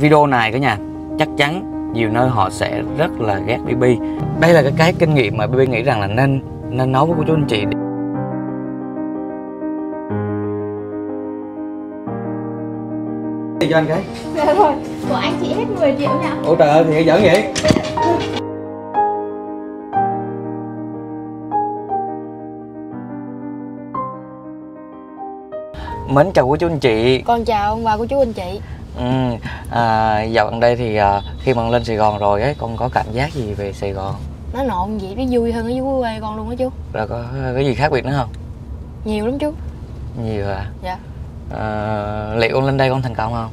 Video này cả nhà chắc chắn nhiều nơi họ sẽ rất là ghét BB. Đây là cái cái kinh nghiệm mà BB nghĩ rằng là nên nên nói với cô chú anh chị. Cho anh cái. Dạ rồi, của anh chị hết 10 triệu nha Ủa trời ơi thì giỡn vậy. Mến chào cô chú anh chị. Con chào ông bà cô chú anh chị Ừ, à, dạo gần đây thì à, khi mà con lên Sài Gòn rồi ấy, con có cảm giác gì về Sài Gòn? Nó nộn gì nó vui hơn ở dưới quê con luôn á chú Rồi có cái gì khác biệt nữa không? Nhiều lắm chú Nhiều à? Dạ à liệu con lên đây con thành công không?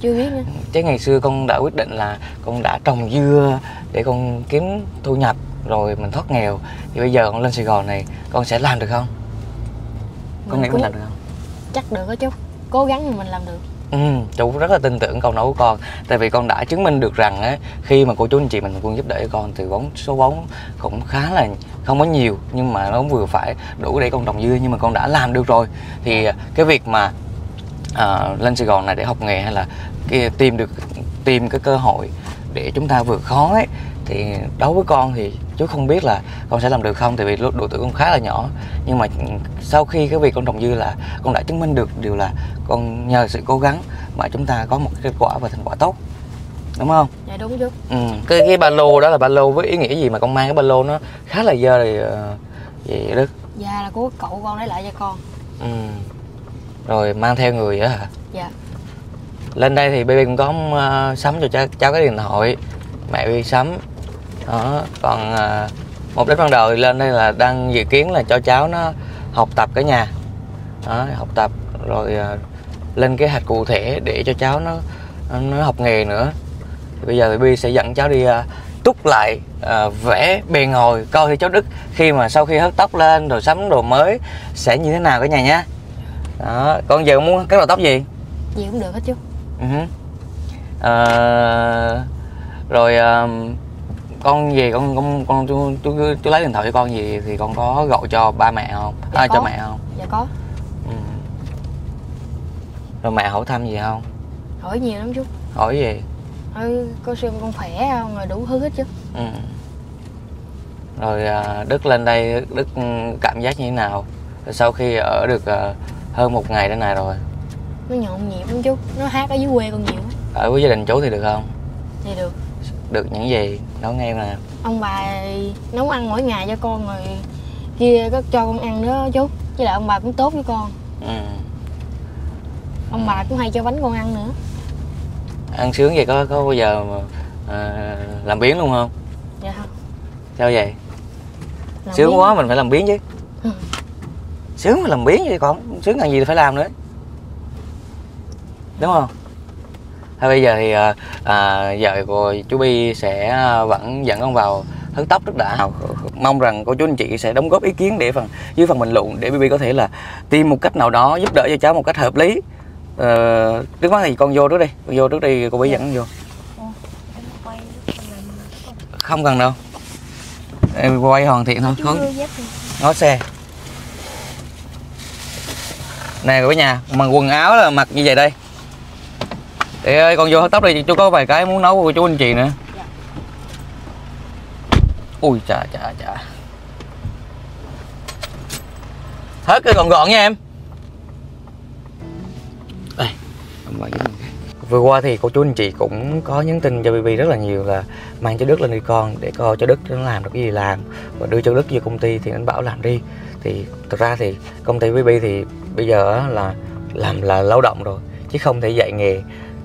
Chưa biết nữa Chứ ngày xưa con đã quyết định là con đã trồng dưa để con kiếm thu nhập rồi mình thoát nghèo thì bây giờ con lên Sài Gòn này con sẽ làm được không? Con Mình nghĩ cũng mình làm được không? Chắc được á chú Cố gắng thì mình làm được Ừ, chú rất là tin tưởng câu nói của con. Tại vì con đã chứng minh được rằng ấy, Khi mà cô chú anh chị mình luôn giúp đỡ con Thì bóng số bóng cũng khá là không có nhiều Nhưng mà nó vừa phải đủ để con trồng dưa Nhưng mà con đã làm được rồi. Thì à, cái việc mà à, lên Sài Gòn này để học nghề Hay là kia, tìm được tìm cái cơ hội để chúng ta vượt khó ấy thì đối với con thì chú không biết là con sẽ làm được không tại vì lúc độ tuổi con khá là nhỏ. Nhưng mà sau khi cái việc con trồng dưa là con đã chứng minh được điều là con nhờ sự cố gắng mà chúng ta có một kết quả và thành quả tốt. Đúng không? Dạ đúng chú. Ừ. cái cái ba lô đó là ba lô với ý nghĩa gì mà con mang cái ba lô nó khá là dơ rồi uh, vậy đức? Dạ là của cậu con lấy lại cho con. Ừ. rồi mang theo người á hả? Dạ. Lên đây thì baby cũng có uh, sắm cho cháu, cháu cái điện thoại. Mẹ baby sắm đó còn uh, mục đích ban đầu thì lên đây là đang dự kiến là cho cháu nó học tập cả nhà. Đó, học tập rồi uh, lên kế hoạch cụ thể để cho cháu nó nó học nghề nữa. Thì bây giờ thì baby sẽ dẫn cháu đi uh, túc lại uh, vẽ bề ngồi coi thì cháu đức khi mà sau khi hớt tóc lên rồi sắm đồ mới sẽ như thế nào cả nhà nhé đó con giờ muốn cắt đầu tóc gì? Gì cũng được hết chú uh-huh. uh, rồi uh, con về con con con chú, chú, chú lấy điện thoại cho con gì thì con có gọi cho ba mẹ không? Dạ à, có. cho mẹ không? Dạ có. Ừ. rồi mẹ hỏi thăm gì không? Hỏi nhiều lắm chú. Hỏi gì? Hỏi có xương con khỏe không rồi đủ thứ hết chú ừ. rồi uh, đức lên đây đức cảm giác như thế nào? Rồi sau khi ở được uh, hơn một ngày thế này rồi. Nó nhộn nhịp lắm chú. Nó hát ở dưới quê con nhiều ở với gia đình chú thì được không? Thì được. Được những gì nói nghe nè Ông bà nấu ăn mỗi ngày cho con rồi Kia có cho con ăn nữa chú Với lại ông bà cũng tốt với con. Ừ. Ông bà cũng hay cho bánh con ăn nữa. Ăn sướng vậy có có bao giờ mà, à, làm biến luôn không? Dạ. Không sao vậy? Làm sướng quá mình phải làm biến chứ. Ừ. sướng mà làm biến chứ còn sướng làm gì thì phải làm nữa. Đúng không thôi bây giờ thì à, à, vợ của chú Bi sẽ à, vẫn dẫn con vào hớt tóc trước đã. Mong rằng cô chú anh chị sẽ đóng góp ý kiến để phần dưới phần bình luận để Bi có thể là tìm một cách nào đó giúp đỡ cho cháu một cách hợp lý. Ờ, trước mắt thì con vô trước đi con vô trước đi cô Bi dẫn con vô không cần đâu. Em quay hoàn thiện thôi. Không ngó xe. Nè cả nhà mà quần áo là mặc như vậy đây để ơi con vô hớt tóc đi chú có vài cái muốn nấu của chú anh chị nữa. Dạ. ui chà chà chà. Hết cái gọn gọn nha em. Đây vừa qua thì cô chú anh chị cũng có nhắn tin cho BB rất là nhiều là mang cho Đức lên đi con để coi cho Đức nó làm được cái gì làm. Và đưa cho Đức vô công ty thì anh bảo làm đi. Thì thực ra thì công ty BB thì bây giờ là làm là lao động rồi chứ không thể dạy nghề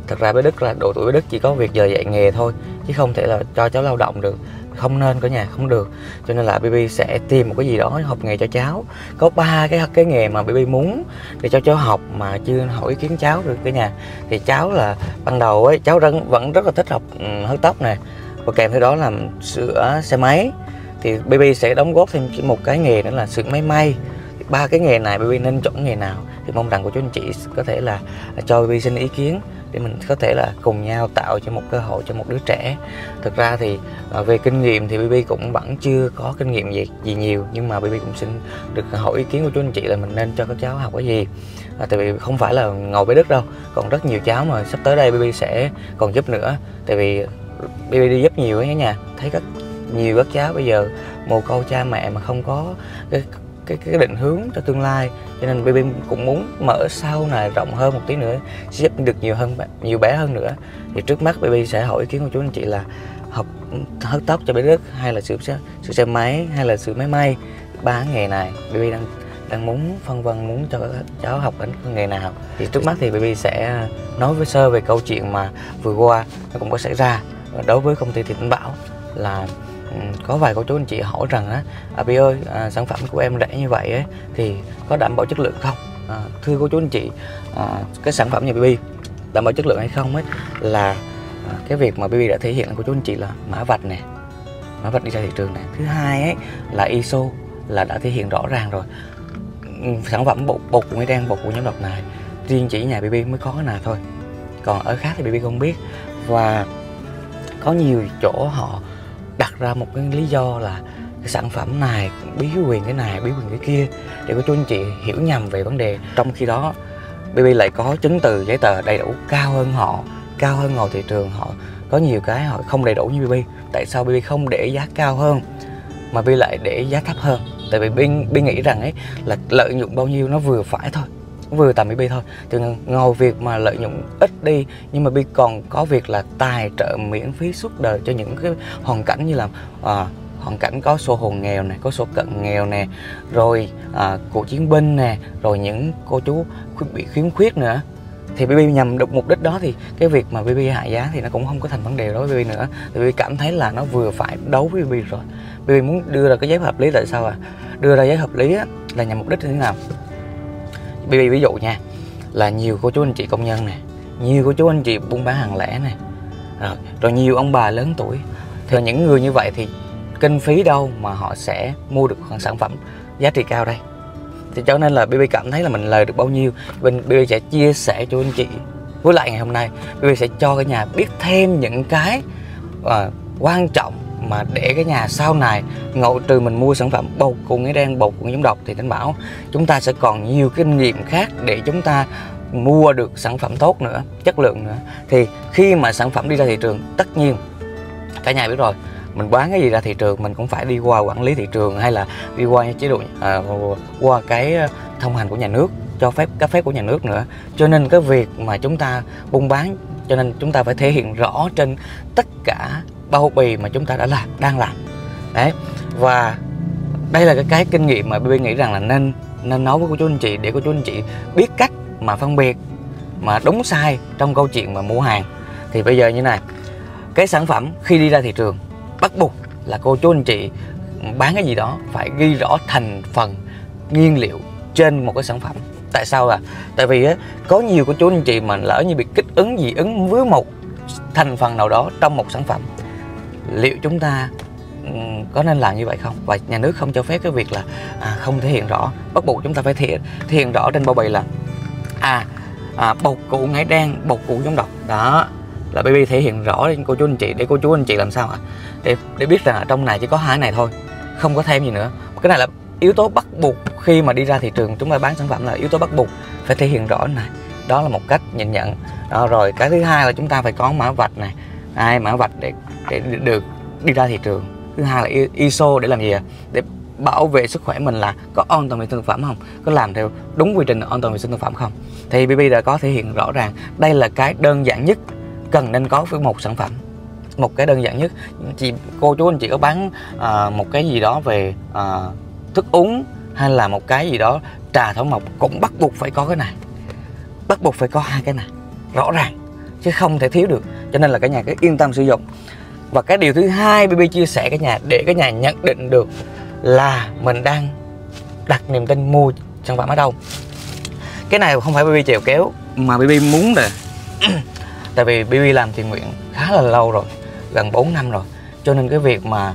thật ra với Đức là độ tuổi với Đức chỉ có việc giờ dạy nghề thôi, chứ không thể là cho cháu lao động được. Không nên cả nhà không được. Cho nên là BB sẽ tìm một cái gì đó học nghề cho cháu. Có ba cái cái nghề mà BB muốn để cho cháu học mà chưa hỏi ý kiến cháu được cả nhà. Thì cháu là, ban đầu ấy, cháu vẫn vẫn rất là thích học ừ, hớt tóc nè. Và kèm theo đó là sửa xe máy. Thì BB sẽ đóng góp thêm một cái nghề nữa là sửa máy may ba cái nghề này BB nên chọn nghề nào thì mong rằng của chú anh chị có thể là cho BB xin ý kiến để mình có thể là cùng nhau tạo cho một cơ hội cho một đứa trẻ. Thực ra thì à, về kinh nghiệm thì BB cũng vẫn chưa có kinh nghiệm gì gì nhiều nhưng mà BB cũng xin được hỏi ý kiến của chú anh chị là mình nên cho các cháu học cái gì. À, tại vì không phải là ngồi với đất đâu còn rất nhiều cháu mà sắp tới đây BB sẽ còn giúp nữa. Tại vì BB đi giúp nhiều ấy nha thấy các nhiều các cháu bây giờ mồ côi cha mẹ mà không có cái cái cái định hướng cho tương lai. Cho nên BB cũng muốn mở sau này rộng hơn một tí nữa sẽ giúp được nhiều hơn nhiều bé hơn nữa. Thì trước mắt BB sẽ hỏi ý kiến của chú anh chị là học hớt tóc cho bé Đức hay là sửa xe, sửa xe máy hay là sửa máy may? Ba nghề này BB đang đang muốn phân vân muốn cho các cháu học đến nghề nào. Thì trước mắt thì BB sẽ nói với sơ về câu chuyện mà vừa qua nó cũng có xảy ra đối với công ty Thịnh Bảo là Ừ, có vài cô chú anh chị hỏi rằng á à, Bi ơi à, sản phẩm của em rẻ như vậy ấy, thì có đảm bảo chất lượng không? À, thưa cô chú anh chị à, cái sản phẩm nhà Bi đảm bảo chất lượng hay không ấy là à, cái việc mà Bi đã thể hiện là cô chú anh chị là mã vạch nè mã vạch đi ra thị trường này thứ hai ấy là ISO là đã thể hiện rõ ràng rồi. Ừ, sản phẩm bột bột của đen bột của nhóm độc này riêng chỉ nhà BB mới có cái này thôi. Còn ở khác thì BB không biết. Và có nhiều chỗ họ đặt ra một cái lý do là cái sản phẩm này bí quyền cái này bí quyền cái kia để cô chú anh chị hiểu nhầm về vấn đề. Trong khi đó BB lại có chứng từ giấy tờ đầy đủ cao hơn họ cao hơn ngồi thị trường họ có nhiều cái họ không đầy đủ như BB tại sao BB không để giá cao hơn mà BB lại để giá thấp hơn? Tại vì BB, BB nghĩ rằng ấy là lợi nhuận bao nhiêu nó vừa phải thôi vừa tầm bi thôi. Thì ngồi việc mà lợi nhuận ít đi nhưng mà bi còn có việc là tài trợ miễn phí suốt đời cho những cái hoàn cảnh như là à, hoàn cảnh có số hộ nghèo này có số cận nghèo nè rồi à, cựu chiến binh nè rồi những cô chú bị khiếm khuyết nữa. Thì BB nhằm được mục đích đó thì cái việc mà BB hạ giá thì nó cũng không có thành vấn đề đối với BB nữa. Thì BB cảm thấy là nó vừa phải đấu với BB rồi. BB muốn đưa ra cái giá hợp lý tại sao à đưa ra giá hợp lý á, là nhằm mục đích như thế nào? Ví, ví dụ nha là nhiều cô chú anh chị công nhân nè nhiều cô chú anh chị buôn bán hàng lẻ nè. Rồi, rồi nhiều ông bà lớn tuổi. Thì những người như vậy thì kinh phí đâu mà họ sẽ mua được sản phẩm giá trị cao đây? Thì cho nên là BB cảm thấy là mình lời được bao nhiêu. Bên BB sẽ chia sẻ cho anh chị. Với lại ngày hôm nay BB sẽ cho cái nhà biết thêm những cái uh, quan trọng mà để cái nhà sau này ngộ trừ mình mua sản phẩm bột cùng cái đen bột cùng giống độc thì thanh bảo chúng ta sẽ còn nhiều kinh nghiệm khác để chúng ta mua được sản phẩm tốt nữa chất lượng nữa. Thì khi mà sản phẩm đi ra thị trường tất nhiên cả nhà biết rồi mình bán cái gì ra thị trường mình cũng phải đi qua quản lý thị trường hay là đi qua chế độ à, qua cái ờ, thông hành của nhà nước cho phép cấp phép của nhà nước nữa. Cho nên cái việc mà chúng ta buôn bán cho nên chúng ta phải thể hiện rõ trên tất cả bao bì mà chúng ta đã làm đang làm. Đấy và đây là cái cái kinh nghiệm mà BB nghĩ rằng là nên nên nói với cô chú anh chị để cô chú anh chị biết cách mà phân biệt mà đúng sai trong câu chuyện mà mua hàng. Thì bây giờ như này cái sản phẩm khi đi ra thị trường bắt buộc là cô chú anh chị bán cái gì đó phải ghi rõ thành phần nguyên liệu trên một cái sản phẩm. Tại sao là tại vì á, có nhiều cô chú anh chị mà lỡ như bị kích ứng dị ứng với một thành phần nào đó trong một sản phẩm liệu chúng ta ừ, có nên làm như vậy không? Và nhà nước không cho phép cái việc là à, không thể hiện rõ. Bắt buộc chúng ta phải thể, thể hiện rõ trên bao bì là à, à bột cụ ngải đen bột cụ chống độc đó là BB thể hiện rõ lên cô chú anh chị để cô chú anh chị làm sao ạ? Để để biết rằng ở trong này chỉ có hai này thôi không có thêm gì nữa. Cái này là yếu tố bắt buộc khi mà đi ra thị trường chúng ta bán sản phẩm là yếu tố bắt buộc phải thể hiện rõ này. Đó là một cách nhìn nhận. Đó, rồi cái thứ hai là chúng ta phải có mã vạch này hai mã vạch để để được đi ra thị trường. Thứ hai là ISO để làm gì để bảo vệ sức khỏe mình là có an toàn vệ sinh thực phẩm không? Có làm theo đúng quy trình an toàn vệ sinh thực phẩm không? Thì BB đã có thể hiện rõ ràng đây là cái đơn giản nhất cần nên có với một sản phẩm. Một cái đơn giản nhất. Chị cô chú anh chị có bán uh, một cái gì đó về uh, thức uống hay là một cái gì đó trà thảo mộc cũng bắt buộc phải có cái này. Bắt buộc phải có hai cái này. Rõ ràng chứ không thể thiếu được. Cho nên là cả nhà cứ yên tâm sử dụng. Và cái điều thứ hai BB chia sẻ cả nhà, để cả nhà nhận định được là mình đang đặt niềm tin mua sản phẩm ở đâu. Cái này không phải BB chèo kéo, mà BB muốn là tại vì BB làm thiện nguyện khá là lâu rồi, gần 4 năm rồi. Cho nên cái việc mà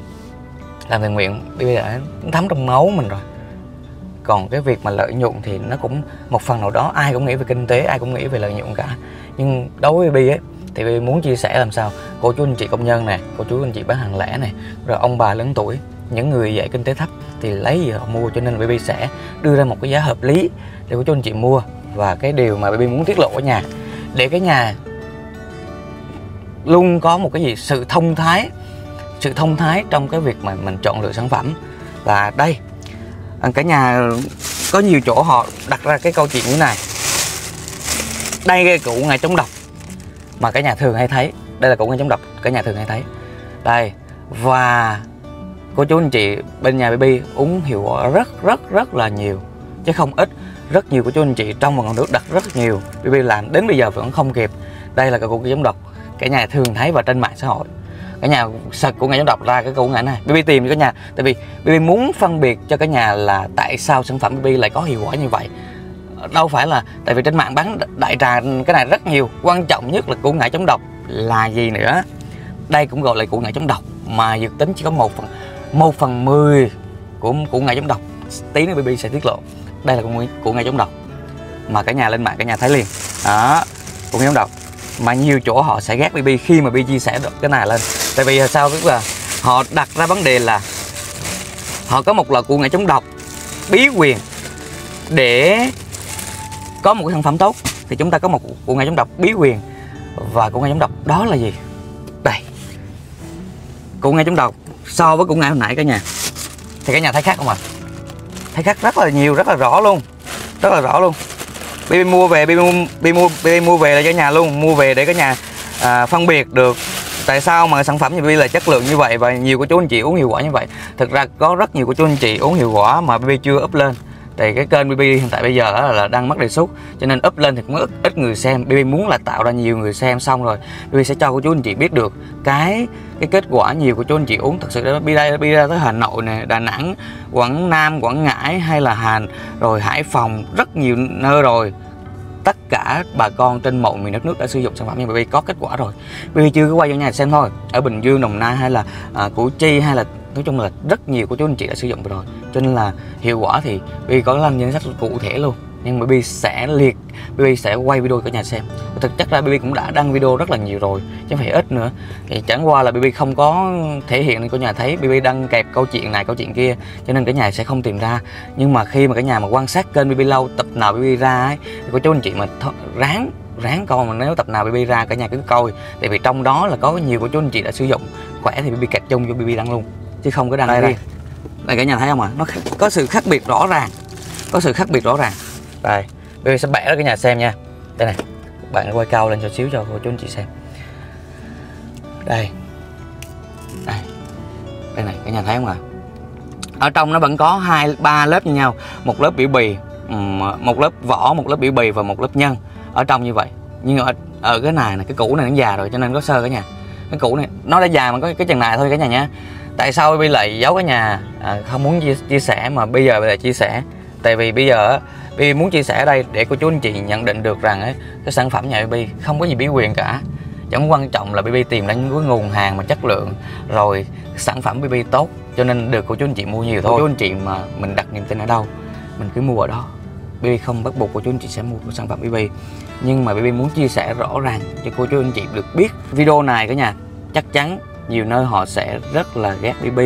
làm thiện nguyện BB đã thấm trong máu mình rồi. Còn cái việc mà lợi nhuận thì nó cũng một phần nào đó, ai cũng nghĩ về kinh tế, ai cũng nghĩ về lợi nhuận cả nhưng đối với bi ấy thì bi muốn chia sẻ làm sao? Cô chú anh chị công nhân nè, cô chú anh chị bán hàng lẻ nè, rồi ông bà lớn tuổi, những người dạy kinh tế thấp thì lấy gì họ mua cho nên BB sẽ đưa ra một cái giá hợp lý để cô chú anh chị mua. Và cái điều mà BB muốn tiết lộ ở nhà, để cái nhà luôn có một cái gì? Sự thông thái, sự thông thái trong cái việc mà mình chọn lựa sản phẩm. Và đây cả nhà có nhiều chỗ họ đặt ra cái câu chuyện như này đây cái cụ ngày chống độc mà cả nhà thường hay thấy. Đây là cụ ngày chống độc, cả nhà thường hay thấy. Đây, và cô chú anh chị bên nhà baby uống hiệu quả rất rất rất là nhiều. Chứ không ít, rất nhiều của chú anh chị trong và ngoài nước đặt rất nhiều. Baby làm đến bây giờ vẫn không kịp. Đây là cái cụ chống độc, cả nhà thường thấy và trên mạng xã hội. Cả nhà sạch của ngày chống độc ra cái cụ ngã này. Baby tìm cho cả nhà. Tại vì baby muốn phân biệt cho cả nhà là tại sao sản phẩm baby lại có hiệu quả như vậy đâu phải là tại vì trên mạng bán đại trà cái này rất nhiều. Quan trọng nhất là củ ngải chống độc. Là gì nữa? Đây cũng gọi là củ ngải chống độc mà dược tính chỉ có một phần một phần mười của củ ngải chống độc. Tí nữa BB sẽ tiết lộ. Đây là của, củ ngải chống độc mà cả nhà lên mạng cả nhà thấy liền. Đó củ ngải chống độc. Mà nhiều chỗ họ sẽ ghét BB khi mà BB chia sẻ được cái này lên. Tại vì sao tức là họ đặt ra vấn đề là họ có một loại củ ngải chống độc bí quyền để có một cái sản phẩm tốt thì chúng ta có một cụ ngay chống độc bí quyền. Và cụ ngay chống độc đó là gì? Đây. Cụ ngay chống độc so với cụ ngay hồi nãy cả nhà. Thì cả nhà thấy khác không ạ? À? thấy khác rất là nhiều rất là rõ luôn. Rất là rõ luôn. BB mua về BB mua BB mua, BB mua về là cho nhà luôn. Mua về để cả nhà à, phân biệt được tại sao mà sản phẩm như BB là chất lượng như vậy và nhiều của chú anh chị uống hiệu quả như vậy. Thực ra có rất nhiều của chú anh chị uống hiệu quả mà BB chưa up lên thì cái kênh BB hiện tại bây giờ là đang mất đề xuất cho nên up lên thì cũng ít, ít người xem BB muốn là tạo ra nhiều người xem xong rồi BB sẽ cho cô chú anh chị biết được cái cái kết quả nhiều của chú anh chị uống thật sự đó BB ra, BB ra tới Hà Nội nè Đà Nẵng Quảng Nam Quảng Ngãi hay là Hàn rồi Hải Phòng rất nhiều nơi rồi tất cả bà con trên mọi miền đất nước đã sử dụng sản phẩm như BB có kết quả rồi BB chưa có quay cho nhà xem thôi ở Bình Dương Đồng Nai hay là à, Củ Chi hay là nói chung là rất nhiều của chú anh chị đã sử dụng rồi. Cho nên là hiệu quả thì vì có lên danh sách cụ thể luôn. Nhưng mà Bi sẽ liệt Bi sẽ quay video cho nhà xem. Thực chất ra Bi cũng đã đăng video rất là nhiều rồi chứ không phải ít nữa. Thì chẳng qua là Bi không có thể hiện nên cả nhà thấy Bi đăng kẹp câu chuyện này câu chuyện kia cho nên cả nhà sẽ không tìm ra. Nhưng mà khi mà cả nhà mà quan sát kênh Bi lâu tập nào Bi ra ấy, thì có chú anh chị mà ráng ráng coi mà nếu tập nào BB ra cả nhà cứ coi. Tại vì trong đó là có nhiều của chú anh chị đã sử dụng khỏe thì BB kẹt chung cho BB đăng luôn chứ không có đăng đây, riêng. Đây. đây cả nhà thấy không ạ? À? nó có sự khác biệt rõ ràng. Có sự khác biệt rõ ràng. Đây bây giờ sẽ bẻ ra cái nhà xem nha. Đây này bạn quay cao lên cho xíu cho cô chú anh chị xem. Đây. Đây. Đây này cả nhà thấy không ạ? À? ở trong nó vẫn có hai ba lớp như nhau. Một lớp biểu bì một lớp vỏ một lớp biểu bì và một lớp nhân. Ở trong như vậy. Nhưng ở, ở cái này này cái cũ này nó già rồi cho nên có sơ cả nhà. Cái cũ này nó đã già mà có cái chừng này thôi cả nhà nhé tại sao bây lại giấu cái nhà? À, không muốn chia, chia sẻ mà bây giờ lại chia sẻ. Tại vì bây giờ Bi muốn chia sẻ ở đây để cô chú anh chị nhận định được rằng ấy, cái sản phẩm nhà Bi không có gì bí quyền cả. Chẳng quan trọng là BB tìm ra những cái nguồn hàng mà chất lượng rồi sản phẩm BB tốt cho nên được cô chú anh chị mua nhiều thôi. Cô chú anh chị mà mình đặt niềm tin ở đâu mình cứ mua ở đó. BB không bắt buộc cô chú anh chị sẽ mua sản phẩm BB nhưng mà BB muốn chia sẻ rõ ràng cho cô chú anh chị được biết. Video này cả nhà chắc chắn nhiều nơi họ sẽ rất là ghét BB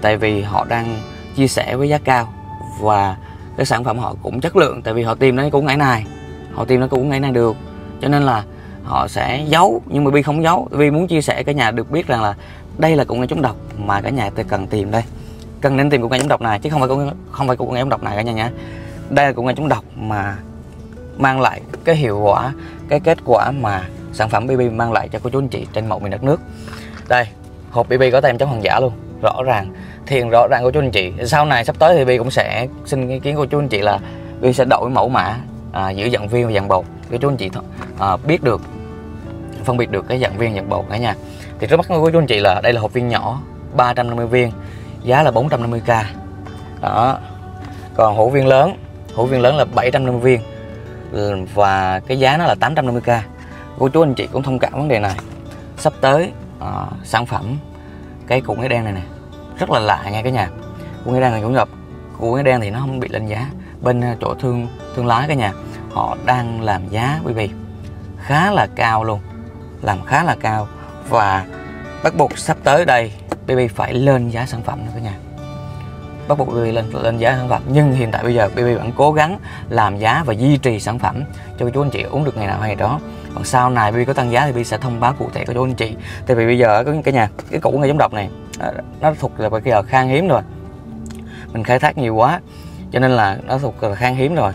tại vì họ đang chia sẻ với giá cao. Và cái sản phẩm họ cũng chất lượng, tại vì họ tìm nó cũng ngày này họ tìm nó cũng ngày này được. Cho nên là họ sẽ giấu, nhưng mà bi không giấu. Vì muốn chia sẻ, cả nhà được biết rằng là đây là củ ngải chống độc mà cả nhà tôi cần tìm đây. Cần nên tìm củ ngải chống độc này, chứ không phải củ không phải củ ngải chống độc này cả nhà nhé. Đây là củ ngải chống độc mà mang lại cái hiệu quả, cái kết quả mà sản phẩm BB mang lại cho cô chú anh chị trên mọi miền đất nước đây hộp BB có tem chống hàng giả luôn rõ ràng. Thiền rõ ràng của chú anh chị. Sau này sắp tới thì bi cũng sẽ xin ý kiến của chú anh chị là bi sẽ đổi mẫu mã à, giữa dạng viên và dạng bột. Để chú anh chị à, biết được phân biệt được cái dạng viên dạng bột cả nhà. Thì trước mắt của chú anh chị là đây là hộp viên nhỏ 350 viên giá là 450k đó. Còn hũ viên lớn hũ viên lớn là 750 viên và cái giá nó là 850k cô chú anh chị cũng thông cảm vấn đề này. Sắp tới uh, sản phẩm. Cái củ nghệ đen này nè. Rất là lạ nha cả nhà. Củ nghệ đen này cũng gặp. Củ đen thì nó không bị lên giá. Bên ờ, chỗ thương thương lái cả nhà họ đang làm giá BB khá là cao luôn. Làm khá là cao. Và bắt buộc sắp tới đây BB phải lên giá sản phẩm nữa cả nhà. Bắt buộc BB lên lên giá sản phẩm. Nhưng hiện tại bây giờ BB vẫn cố gắng làm giá và duy trì sản phẩm cho chú anh chị uống được ngày nào hay ngày đó còn sau này bi có tăng giá thì bi sẽ thông báo cụ thể cho anh chị. Tại vì bây giờ có cái nhà cái củ ngày giống độc này nó thuộc là bây giờ khan hiếm rồi. Mình khai thác nhiều quá cho nên là nó thuộc là khan hiếm rồi.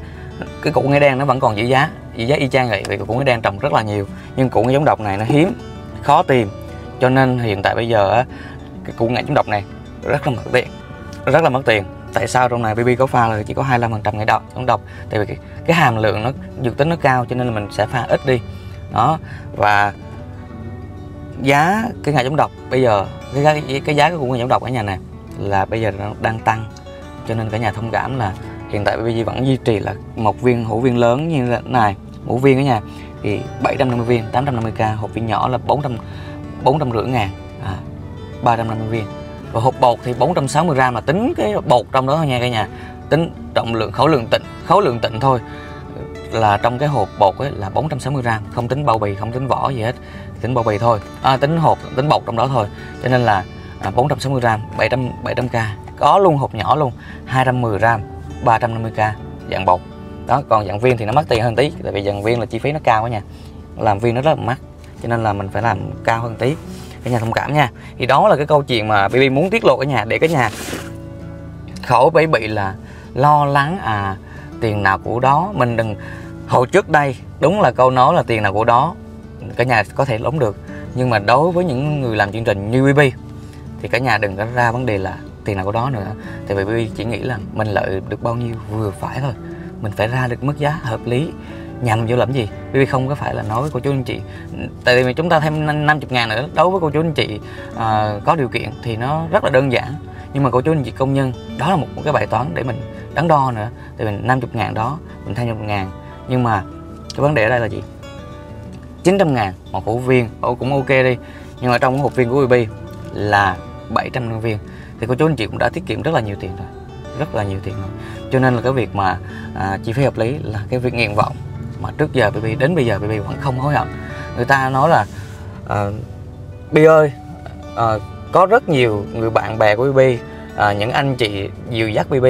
Cái củ ngay đen nó vẫn còn giữ giá giữ giá y chang vậy vì củ ngay đen trồng rất là nhiều. Nhưng củ nghệ giống độc này nó hiếm khó tìm. Cho nên hiện tại bây giờ cái củ nghệ giống độc này rất là mất tiền rất là mất tiền. Tại sao trong này BB có pha là chỉ có 25% ngày độc giống độc. Tại vì cái, cái hàm lượng nó dược tính nó cao cho nên là mình sẽ pha ít đi đó và giá cái ngày chống độc bây giờ cái giá cái giá của ngày chống độc ở nhà này là bây giờ nó đang tăng. Cho nên cả nhà thông cảm là hiện tại BB vẫn duy trì là một viên hữu viên lớn như thế này hữu viên ở nhà thì 750 viên 850k hộp viên nhỏ là 400 450 ngàn à, 350 viên. Và hộp bột thì 460 gram là tính cái bột trong đó thôi nha cả nhà tính trọng lượng khối lượng tịnh khối lượng tịnh thôi là trong cái hộp bột ấy là 460 gram không tính bao bì không tính vỏ gì hết tính bao bì thôi. À, tính hộp tính bột trong đó thôi. Cho nên là à, 460 gram 700 700k có luôn hộp nhỏ luôn 210 gram 350k dạng bột. Đó còn dạng viên thì nó mắc tiền hơn tí tại vì dạng viên là chi phí nó cao quá nha. Làm viên nó rất là mắc cho nên là mình phải làm cao hơn tí. Cả nhà thông cảm nha. Thì đó là cái câu chuyện mà BB muốn tiết lộ cả nhà để cả nhà khỏi phải bị là lo lắng à tiền nào của đó. Mình đừng hồi trước đây đúng là câu nói là tiền nào của đó cả nhà có thể lống được. Nhưng mà đối với những người làm chương trình như BB thì cả nhà đừng có ra vấn đề là tiền nào của đó nữa. Tại vì BB chỉ nghĩ là mình lợi được bao nhiêu vừa phải thôi. Mình phải ra được mức giá hợp lý. Nhằm vô làm gì? BB không có phải là nói với cô chú anh chị. Tại vì chúng ta thêm 50 ngàn nữa đối với cô chú anh chị à, có điều kiện thì nó rất là đơn giản nhưng mà cô chú anh chị công nhân đó là một cái bài toán để mình đắn đo nữa. Tại mình 50 ngàn đó mình thay 1 ngàn. Nhưng mà cái vấn đề ở đây là gì? 900 ngàn một hộp viên. Ồ, cũng ok đi. Nhưng mà trong cái hộp viên của BB là 700 viên. Thì cô chú anh chị cũng đã tiết kiệm rất là nhiều tiền rồi. Rất là nhiều tiền rồi. Cho nên là cái việc mà à, chi phí hợp lý là cái việc nguyện vọng mà trước giờ BB đến bây giờ BB vẫn không hối hận. Người ta nói là à, Bi ơi à, có rất nhiều người bạn bè của BB à, những anh chị dìu dắt BB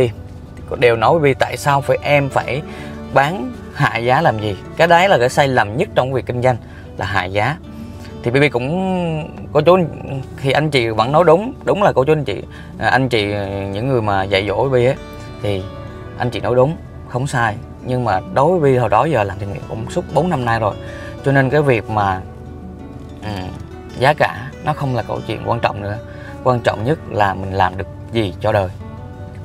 đều nói BB tại sao phải em phải bán hạ giá làm gì? Cái đấy là cái sai lầm nhất trong việc kinh doanh là hạ giá. Thì BB cũng cô chú thì anh chị vẫn nói đúng đúng là cô chú anh chị à, anh chị à, những người mà dạy dỗ BB ấy thì anh chị nói đúng không sai. Nhưng mà đối với hồi đó giờ làm thì cũng suốt 4 năm nay rồi. Cho nên cái việc mà um, giá cả nó không là câu chuyện quan trọng nữa. Quan trọng nhất là mình làm được gì cho đời.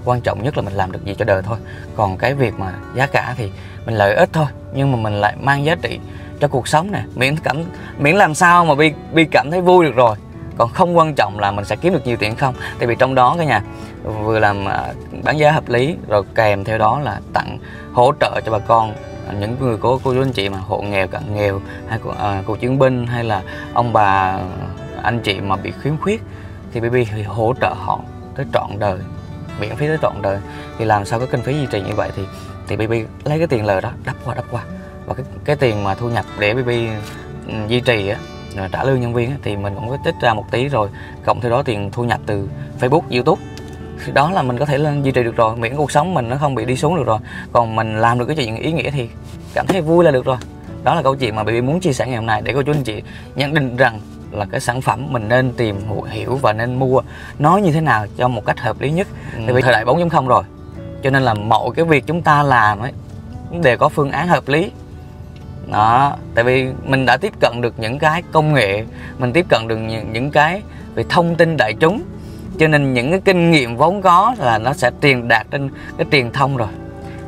Quan trọng nhất là mình làm được gì cho đời thôi. Còn cái việc mà giá cả thì mình lợi ích thôi nhưng mà mình lại mang giá trị cho cuộc sống nè. Miễn cảm miễn làm sao mà bi bi cảm thấy vui được rồi. Còn không quan trọng là mình sẽ kiếm được nhiều tiền không. Tại vì trong đó cái nhà vừa làm à, bán giá hợp lý rồi kèm theo đó là tặng hỗ trợ cho bà con à, những người có cô chú anh chị mà hộ nghèo cận nghèo hay à, cô chiến binh hay là ông bà anh chị mà bị khiếm khuyết thì BB thì hỗ trợ họ tới trọn đời miễn phí tới trọn đời. Thì làm sao có kinh phí duy trì như vậy thì thì BB lấy cái tiền lời đó đắp qua đắp qua. Và cái cái tiền mà thu nhập để BB ừ, duy trì á trả lương nhân viên á, thì mình cũng có tích ra một tí rồi. Cộng theo đó tiền thu nhập từ Facebook, YouTube. Thì đó là mình có thể lên duy trì được rồi miễn cuộc sống mình nó không bị đi xuống được rồi. Còn mình làm được cái chuyện ý nghĩa thì cảm thấy vui là được rồi. Đó là câu chuyện mà BB muốn chia sẻ ngày hôm nay để cô chú anh chị nhận định rằng là cái sản phẩm mình nên tìm hiểu và nên mua nó như thế nào cho một cách hợp lý nhất. Ừ. tại vì thời đại 4.0 rồi cho nên là mọi cái việc chúng ta làm ấy đều có phương án hợp lý. Đó tại vì mình đã tiếp cận được những cái công nghệ mình tiếp cận được những, những cái về thông tin đại chúng cho nên những cái kinh nghiệm vốn có là nó sẽ truyền đạt trên cái truyền thông rồi.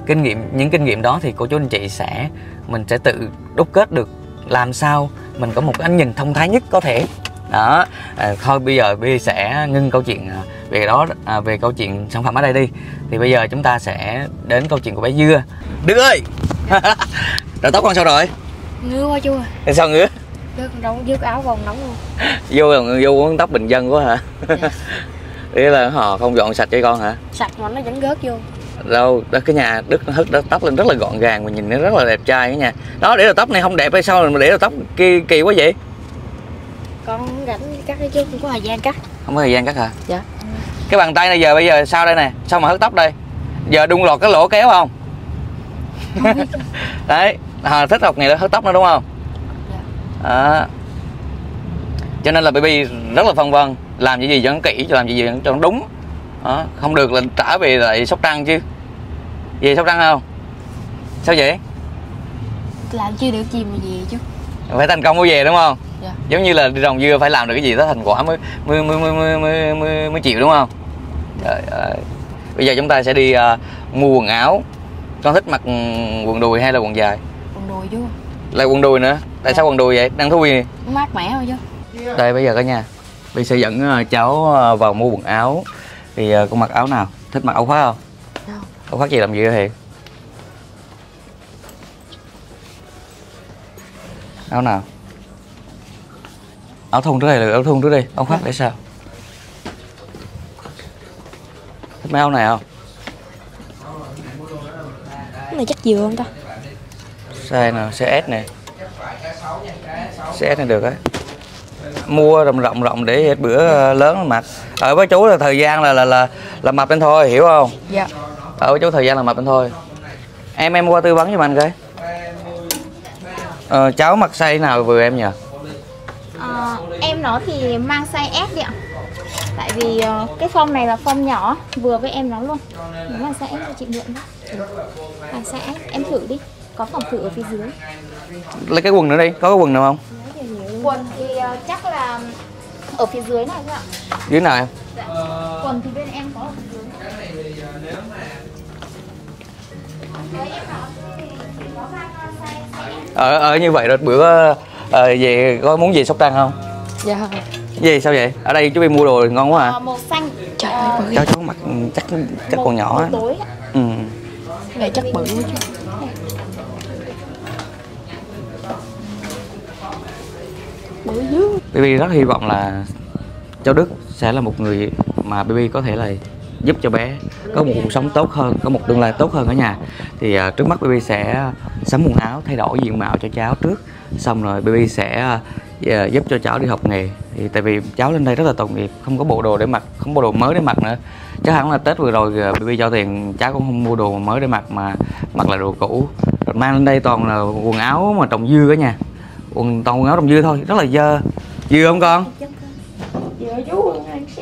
Kinh nghiệm những kinh nghiệm đó thì cô chú anh chị sẽ mình sẽ tự đúc kết được làm sao mình có một ánh nhìn thông thái nhất có thể. Đó à, thôi bây giờ bi sẽ ngưng câu chuyện à, về đó à, về câu chuyện sản phẩm ở đây đi. Thì bây giờ chúng ta sẽ đến câu chuyện của bé dưa. Đức ơi! Rồi tóc con sao rồi? Ngứa quá chú Tại sao ngứa? Dứt, đâu, dứt áo còn nóng luôn. Vô vô uống tóc bình dân quá hả? Dạ. ý là họ không dọn sạch cho con hả? Sạch mà nó vẫn gớt vô đâu đó cái nhà đức nó hất đó, tóc lên rất là gọn gàng và nhìn nó rất là đẹp trai cái nhà đó để đầu tóc này không đẹp hay sao mà để đầu tóc kỳ kỳ quá vậy? Con rảnh cắt cái chứ không có thời gian cắt. Không có thời gian cắt hả? Dạ. Cái bàn tay này giờ bây giờ sao đây nè? Sao mà hất tóc đây? Giờ đung lọt cái lỗ kéo không? Đấy à, thích học nghề đó hớt tóc nữa đúng không? Đó. cho nên là baby rất là phân vân làm gì gì cho nó kỹ cho làm gì gì cho nó đúng đó. không được là trả về lại sóc trăng chứ. Về sóc trăng không? Sao vậy? Làm chưa được gì mà gì chứ. Phải thành công mới về đúng không? Dạ. giống như là đi trồng dưa phải làm được cái gì đó thành quả mới mới mới mới mới mới, mới, mới chịu đúng không? Trời ơi. Bây giờ chúng ta sẽ đi à, mua quần áo. Con thích mặc quần đùi hay là quần dài? Còn đùi chứ. Là quần đùi nữa. Tại sao quần đùi vậy? Đang thú gì mát mẻ thôi chứ. Đây bây giờ cả nhà. Bây sẽ dẫn ờ, cháu ờ, vào mua quần áo Thì ờ, con mặc áo nào? Thích mặc áo khoác không? Không. Áo khoác gì làm gì vậy Hiền? Áo nào? Áo thun trước đây là áo thun trước đi Áo khoác để sao? Thích mấy áo này không? cái này chắc vừa không ta Size nào? Size S nè Size S này được á mua rộng rộng rộng để bữa ờ, lớn mặc ở với chú là thời gian là là là là mập lên thôi hiểu không? Dạ. Ở với chú thời gian là mập lên thôi. Em em qua tư vấn cho anh cái ờ, cháu mặc size nào vừa em nhỉ Ờ, em nó thì mang size S đi ạ. Tại vì ờ, cái form này là form nhỏ Vừa với em nó luôn. Nếu mà size S thì chị mượn đó. Là size S, em thử đi. Có phòng thử ở phía dưới. Lấy cái quần nữa đi có cái quần nào không? Quần thì chắc là ở phía dưới này thôi ạ. Dưới nào em? Quần thì bên em có ở phía dưới. Ở ở như vậy rồi bữa ờ, về có muốn về sóc trăng không? Dạ. Gì sao vậy? Ở đây chú đi mua đồ ngon quá à. Ờ, Màu xanh. Trời ờ, ơi cháu cháu mặc chắc chắc màu- còn nhỏ á. màu tối ạ. ừ. cái này chắc bự quá chứ bự BB rất hy vọng là cháu Đức sẽ là một người mà BB có thể là giúp cho bé có một cuộc sống tốt hơn, có một tương lai tốt hơn ở nhà. Thì uh, trước mắt BB sẽ sắm quần áo, thay đổi diện mạo cho cháu trước. Xong rồi BB sẽ uh, giúp cho cháu đi học nghề. Thì tại vì cháu lên đây rất là tội nghiệp, không có bộ đồ để mặc, không bộ đồ mới để mặc nữa. Chắc hẳn là Tết vừa rồi BB cho tiền cháu cũng không mua đồ mới để mặc mà mặc là đồ cũ. Rồi mang lên đây toàn là quần áo mà trồng dưa cả nhà. Quần toàn quần áo trồng dưa thôi, rất là dơ. Dưa không con?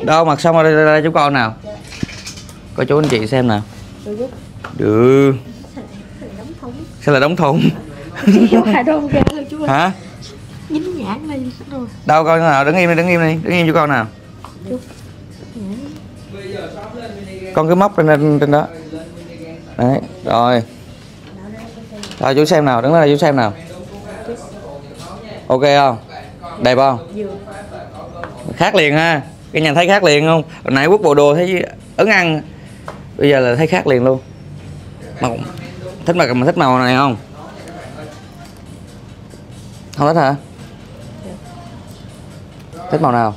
đâu mặc xong rồi đây, đây, chú con nào. Có chú anh chị xem nào. Được. Sao là đóng thùng. Hả? Dính nhãn lên rồi đâu con nào đứng im đi đứng im đi đứng im chú con nào. Con cứ móc lên trên, trên đó. Đấy rồi. Rồi chú xem nào đứng lên đây chú xem nào. Ok không? Đẹp không? Khác liền ha. Cái nhà thấy khác liền không? Hồi nãy quốc bộ đồ thấy ấn ăn bây giờ là thấy khác liền luôn. Màu thích mà mà thích màu này không? Không thích hả? Thích màu nào?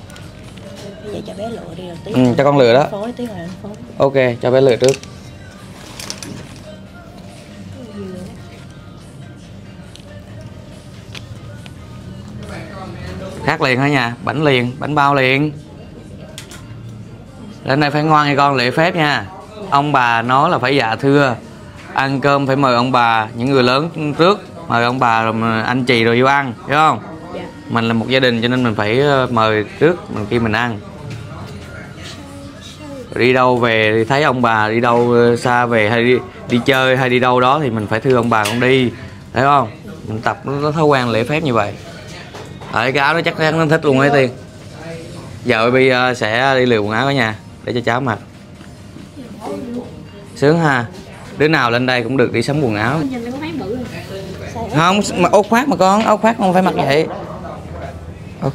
Vậy cho bé lựa đi rồi tí ừ, cho con lựa đó. ok cho bé lựa trước khác liền hả nhà bánh liền bánh bao liền. Lên đây phải ngoan nghe con lễ phép nha. Ông bà nói là phải dạ thưa. Ăn cơm phải mời ông bà những người lớn trước mời ông bà rồi anh chị rồi vô ăn hiểu không? Dạ. Mình là một gia đình cho nên mình phải ờ, mời trước mình khi mình ăn. Đi đâu về thì thấy ông bà đi đâu ờ, xa về hay đi, đi chơi hay đi đâu đó thì mình phải thưa ông bà con đi thấy không? Mình tập nó thói quen lễ phép như vậy Đấy, cái áo nó chắc chắn nó thích luôn ấy tiên. Giờ bây giờ sẽ đi lựa quần áo ở nhà để cho cháu mặc. Sướng ha. Đứa nào lên đây cũng được đi sắm quần áo. Nhìn nó có thấy bự rồi. Không mà áo khoác mà con áo khoác không phải mặc vậy. Ok.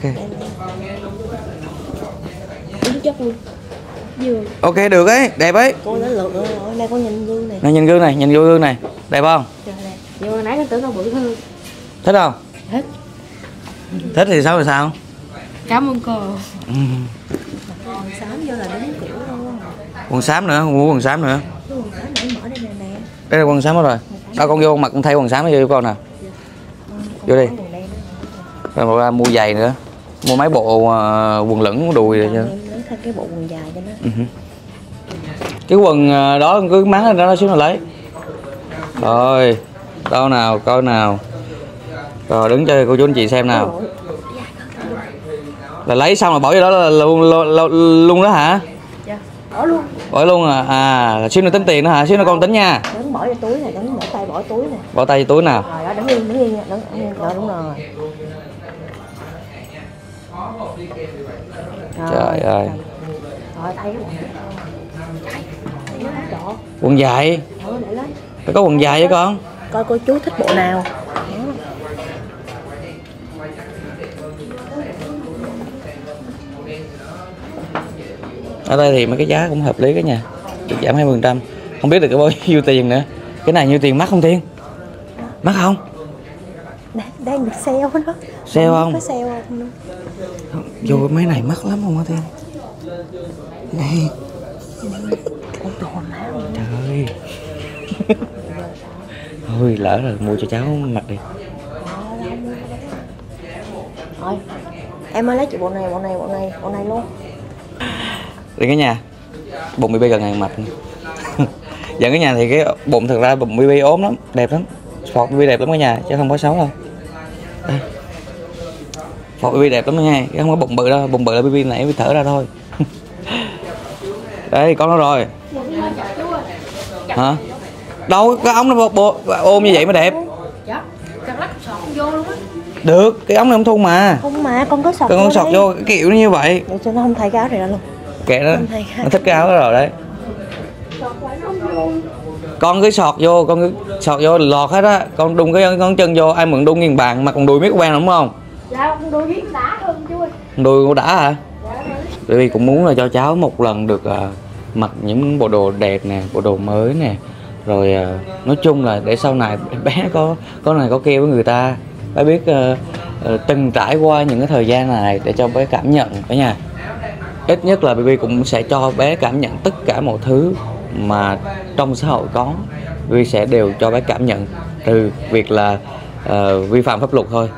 Ok được ấy. Đẹp ấy. Cô đã lựa rồi đây con nhìn gương này. Này nhìn gương này nhìn vô gương này. Đẹp không? Trời này nhưng mà nãy con tưởng nó bự hơn. Thích không? Thích thích thì sao thì sao? Cảm ơn cô. Ừ. quần xám vô là đúng kiểu luôn. Quần xám nữa không mua quần xám nữa. Cái quần xám này mở đây nè nè đây là quần xám hết rồi. Đâu con vô mặc con thay quần xám vô con nè. Vô đi. Rồi ra mua giày nữa. Mua mấy bộ ờ, quần lửng đùi rồi đó lấy thêm cái bộ quần dài cho nó. Ừ hử. cái quần ờ, đó cứ mắng lên đó nó xuống là lấy. Rồi đâu nào coi nào rồi đứng cho cô chú anh chị xem nào. Là lấy xong rồi bỏ vô đó là luôn luôn, luôn đó hả? Dạ bỏ luôn. Bỏ luôn à? À xíu nữa tính tiền nữa hả? Xíu nữa con tính nha. Đứng bỏ vô túi này đứng bỏ tay bỏ túi nè bỏ tay vô túi nào. Rồi đó đứng yên đứng yên đứng yên. Rồi đúng rồi. Trời ơi. quần dài. Ờ, phải có quần dài với con. Coi cô chú thích bộ nào ở đây thì mấy cái giá cũng hợp lý cái nhà. Được giảm 20 phần trăm. Không biết được cái bao nhiêu tiền nữa. Cái này nhiêu tiền? Mắc không tiên? Mắc không? Đang, đang được sale đó. Sale không? có sale không vô mấy này mắc lắm không hả tiên? Này trời. Ơi thôi lỡ rồi mua cho cháu mặc đi. Rồi em ơi lấy chị bộ này bộ này bộ này bộ này luôn đi cái nhà. Bụng BB gần ngàn mặt dẫn cái nhà thì cái bụng thực ra bụng BB ốm lắm đẹp lắm. Phọt BB đẹp lắm cái nhà chứ không có xấu đâu. Phọt BB đẹp lắm nha chứ không có bụng bự đâu. Bụng bự là BB nãy bị thở ra thôi. Đây con nó rồi. Hả? Đâu cái ống nó bộ, bộ, ôm như vậy mới đẹp. Được cái ống này không thu mà. Không mà con có sọt con con vô sọt đấy. vô cái kiểu như vậy. Để cho nó không thay cái áo này ra luôn kệ cái nó thích cái áo đó rồi đấy. Con cứ sọt vô con cứ sọt vô lọt hết á. Con đung cái ngón chân vô ai mượn đung nghiền bàn mà còn đùi biết quen đúng không? Dạ con đôi biết đã hơn chú ơi đùi cũng đã hả? Bởi vì cũng muốn là cho cháu một lần được à, mặc những bộ đồ đẹp nè bộ đồ mới nè. Rồi à, nói chung là để sau này bé có có này có kia với người ta. Bé biết ờ, từng trải qua những cái thời gian này để cho bé cảm nhận cả nhà ít nhất là BB cũng sẽ cho bé cảm nhận tất cả mọi thứ mà trong xã hội có. BB sẽ đều cho bé cảm nhận từ việc là ờ, vi phạm pháp luật thôi.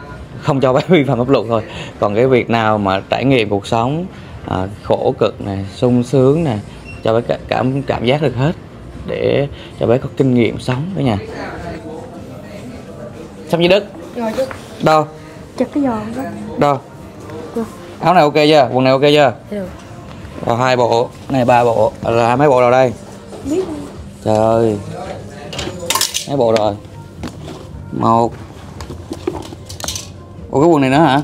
Không cho bé vi phạm pháp luật thôi. Còn cái việc nào mà trải nghiệm cuộc sống à, khổ cực nè sung sướng nè cho bé cả- cảm cảm giác được hết để cho bé có kinh nghiệm sống đó nha. Xong như đức. Rồi chú đâu chặt cái giò đó đâu áo này ok chưa? Quần này ok chưa? Được. Rồi hai bộ. Này ba bộ. Là mấy bộ rồi đây? Trời ơi. Mấy bộ rồi? Một. Ủa cái quần này nữa hả?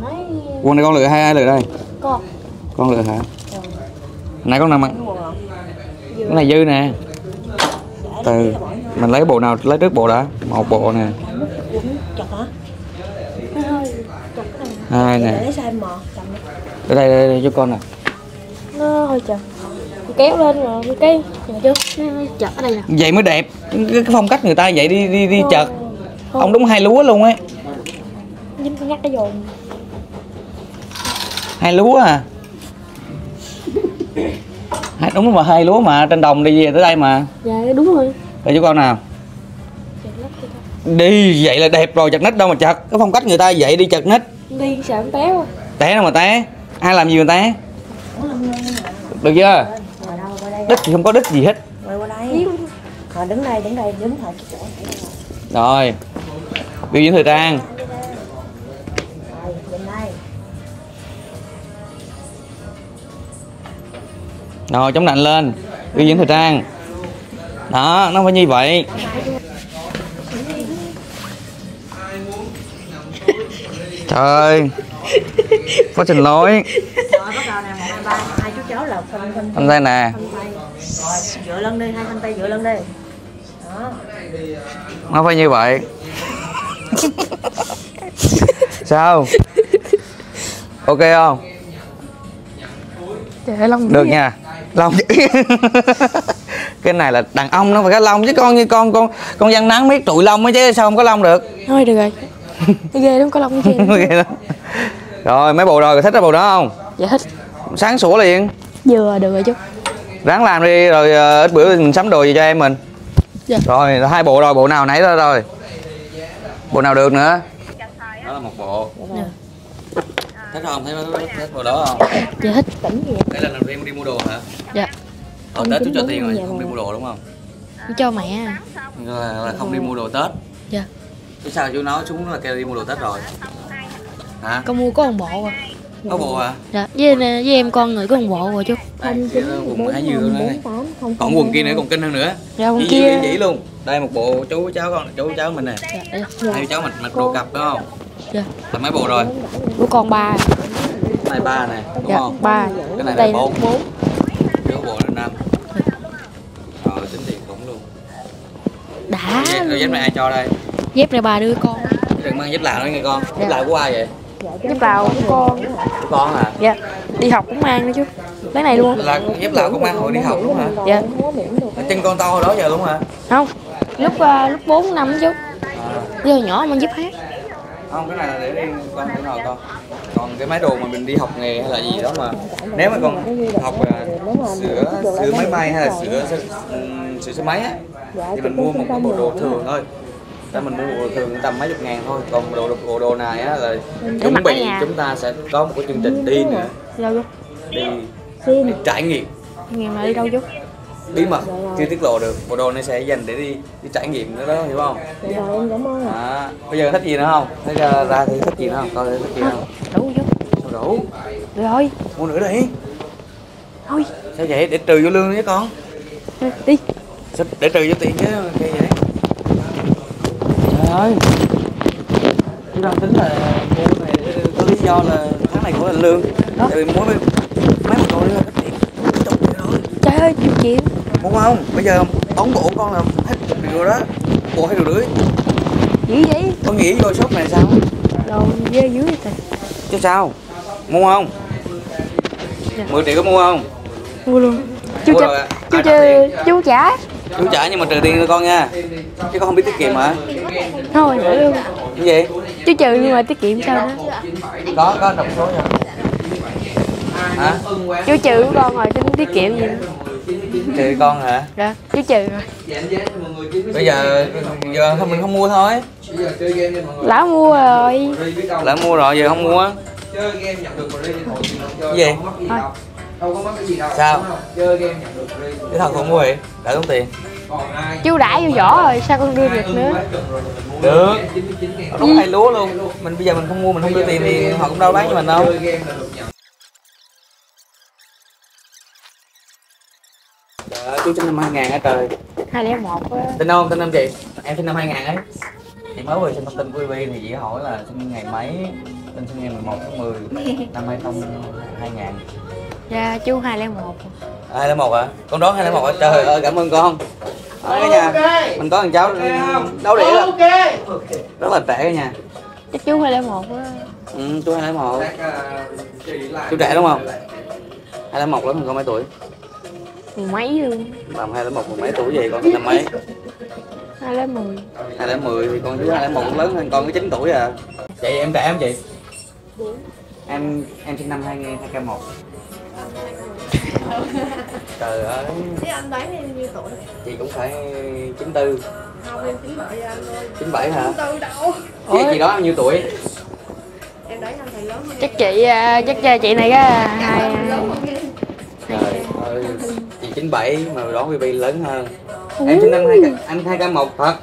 Nói quần này con lựa hai ai lựa đây? Con. Con lựa hả? Nãy con nào mặc cái này dư nè. Từ. mình lấy bộ nào lấy trước bộ đã. Một bộ nè quấn chặt hả hai nè cầm đi. ở đây, đây, đây cho con nè nó hơi chật kéo lên rồi cái chật ở đây nè. Vậy mới đẹp. Cái, cái phong cách người ta vậy đi đi đi chật ông đúng hai lúa luôn ấy. Dính con nhắc cái dồn. Hai lúa à? Hai đúng mà hai lúa mà trên đồng đi về tới đây mà. Dạ đúng rồi. Để cho con nào. Đi vậy là đẹp rồi chặt nít đâu mà chặt cái phong cách người ta vậy đi chặt nít đi sợ em té quá. Té đâu mà té? Ai làm gì mà té? Được chưa? Đít thì không có đít gì hết. Rồi qua đây. Rồi đứng đây đứng đây đứng thôi. Rồi. Biểu diễn thời trang. Rồi chống nạnh lên. Biểu diễn thời trang. Đó nó phải như vậy trời. Ơi quá trình lỗi nè một hai chú cháu là nè. Tay rồi dựa lưng đi hai phân tay dựa lưng đi. Đó. Nó phải như vậy. Sao? Ok không? Trời long được nha. Long cái này là đàn ông nó phải có lông chứ con như con con con dân nắng biết trụi lông ấy chứ sao không có lông được? Thôi được rồi ghê lắm có long gì Ghê lắm. rồi mấy bộ rồi thích cái bộ đó không? Dạ thích. Sáng sủa liền. Vừa được rồi chú ráng làm đi rồi ờ, ít bữa mình sắm đồ gì cho em mình. Dạ. rồi hai bộ rồi bộ nào nãy đó rồi? Bộ nào được nữa? Đó là một bộ. Dạ. thích không? Thấy thích bộ đó không? Dạ thích. Đây là lần đầu tiên đi mua đồ hả? Dạ. Ờ, Tết chú cho tiền rồi không đi mua đồ đúng không? Cho mẹ. Là, là không đi mua đồ Tết. Dạ Chứ sao chú nói chúng là kêu đi mua đồ Tết rồi. Hả? Con mua có một bộ à. Có bộ hả dạ với với em con người có một bộ rồi chú đó, quần hải dưa nữa này còn quần kia nữa còn kinh hơn nữa. Dạ Chỉ kia. chỉ luôn. Đây một bộ chú cháu con chú cháu mình nè. Dạ, dạ. hai cháu mình mặc đồ cặp đúng không? Dạ. Là mấy bộ rồi? Của con ba. Này ba nè đúng dạ không? ba. Cái này là đây bốn. Bốn. Chú bộ là năm. Rồi tính tiền cũng luôn. Đã. Rồi dép này ai cho đây dép này bà đưa con. Đừng mang dép lào nữa nghe con. Dép lào của ai vậy? Dép vào của con. Của con hả? Dạ. Đi học cũng mang nữa chú lấy này luôn. Là dép lào cũng mang hồi đi học đúng hả? Dạ. Là chân con to hồi đó giờ luôn hả? Không. Lúc uh, lúc bốn năm chú à. giờ nhỏ mang dép hát. Không cái này là để đi con để ngồi con? Còn cái máy đồ mà mình đi học nghề hay là gì đó mà nếu mà con học à, sửa sửa máy bay hay là sửa sửa, ừm, sửa xe máy á thì mình mua một cái bộ đồ thường thôi ta mình mua đồ thường tầm mấy chục ngàn thôi. Còn đồ bộ đồ này á là chuẩn bị chúng ta sẽ có một cái chương trình đi nữa. đâu đi, đi trải nghiệm. Ngày mà đi đâu chú bí mật chưa tiết lộ được. Bộ đồ này sẽ dành để đi đi trải nghiệm nữa đó hiểu không? À, bây giờ thích gì nữa không? Thấy ra, ra thì thích gì nữa không? Coi thích gì nữa không? đủ chú sao đủ? Được rồi mua nữa đi. Thôi. Sao vậy? Để trừ vô lương với con. Đi. Sao để trừ vô tiền chứ cây vậy ơi. Tôi đang tính là mua này có lý do là tháng này của là lương. Đó. tại vì mua mấy mấy bộ đồ đi hết tiền. Chục triệu thôi trời ơi chịu chịu mua không? Bây giờ bốn bộ con là hết triệu đó. Bộ hai triệu rưỡi. Dữ vậy? Con nghĩ vô shop này sao? Đồ dê dưới vậy trời. Chứ sao? Mua không? Dạ. 10 triệu có mua không? Mua luôn. Chú Mua rồi ạ. chú trả tiền? chú trả. Chú trả nhưng mà trừ tiền cho con nha. Chứ con không biết tiết kiệm hả thôi nữa luôn. Cái gì? Chú trừ nhưng mà tiết kiệm sao đó. Có có đọc số nha. Hả? Chú trừ của con rồi chú tiết kiệm gì. Trừ con hả? Rồi chú trừ rồi. Bây giờ giờ không mình không mua thôi. Lão mua rồi. Lỡ mua rồi giờ không mua. Cái gì? Sao? Cái thật không mua vậy? Đã tốn tiền chú đãi vô vỏ rồi sao con đưa được nữa? Được. Đúng. Hay lúa luôn. Mình bây giờ mình không mua mình không đưa tiền thì họ cũng đâu bán cho mình đâu. Trời chú sinh năm 2000 hả trời. hai lẻ một á. Tin không? Tin không chị? Em sinh năm 2000 ấy. Chị mới vừa xin thông tin của BB thì chị hỏi là sinh ngày mấy? Tin sinh ngày 11 tháng 10 năm 20 2000 dạ chú hai lẻ một. À, 201 hả? Con đoán 201 hả? Trời ơi cảm ơn con Ở cái nhà. Mình có thằng cháu ừ, đấu đĩa lắm Rất là trẻ cái nhà. Chắc chú hai lẻ một á. Ừ, chú 201 Chú trẻ đúng không? 201 lắm, con mấy tuổi? mười mấy luôn. Làm 201 mười mấy tuổi gì con năm mấy? hai lẻ mười. 210 thì con chú 201 lớn hơn con có 9 tuổi à. Chị em trẻ không chị? Em em sinh năm 2000 2001 Trời ơi Thế anh đoán em nhiêu tuổi? Chị cũng phải 94 Không, em 97 anh ơi 97 hả? Từ đâu? Chị, chị đó bao nhiêu tuổi? Em đoán anh thầy lớn hơn chắc chị à, chắc cha chị này á hai Trời ơi Chị 97 mà đón BB lớn hơn Em sinh năm 2 anh 2k1 thật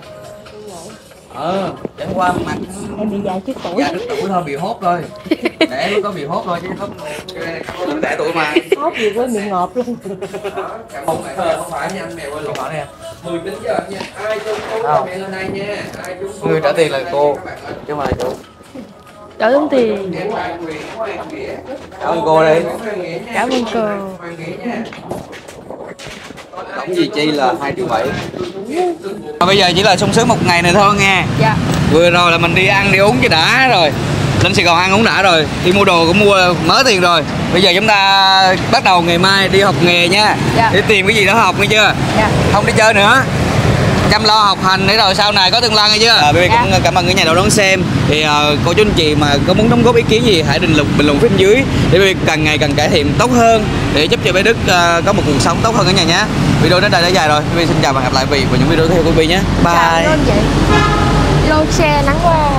Ờ, chẳng qua mặt Em bị già trước tuổi. Già trước tuổi thôi bị hốt thôi. Để lúc có bị hốt thôi chứ không không trẻ tuổi mà. Hốt gì với miệng ngọt luôn. Không phải không phải nha anh mèo ơi Chị hỏi nè 19 giờ nha ai chung cô Không. mẹ lên đây nha ai chung cô Người trả tiền là cô. Chứ là chú. Đỡ tốn tiền. Cảm ơn cô đi. Cảm ơn cô. Tổng gì chi là 2 triệu 7 Bây giờ chỉ là sung sướng một ngày này thôi nghe. Dạ. Vừa rồi là mình đi ăn đi uống cho đã rồi. Lên Sài Gòn ăn uống đã rồi. Đi mua đồ cũng mua mớ tiền rồi. Bây giờ chúng ta bắt đầu ngày mai đi học nghề nha. Dạ. Để tìm cái gì đó học nghe chưa? Dạ. Không đi chơi nữa. Chăm lo học hành để rồi sau này có tương lai nghe chưa? À, bây Dạ. cũng cảm ơn cả nhà đã đón xem. Thì uh, cô chú anh chị mà có muốn đóng góp ý kiến gì hãy bình luận bình luận phía bên dưới. Để càng ngày càng cải thiện tốt hơn để giúp cho bé Đức uh, có một cuộc sống tốt hơn cả nhà nhé video đến đây đã dài rồi. BB xin chào và hẹn gặp lại quý vị vào những video tiếp theo của BB nhé. Bye. ơn chị Lô xe nắng qua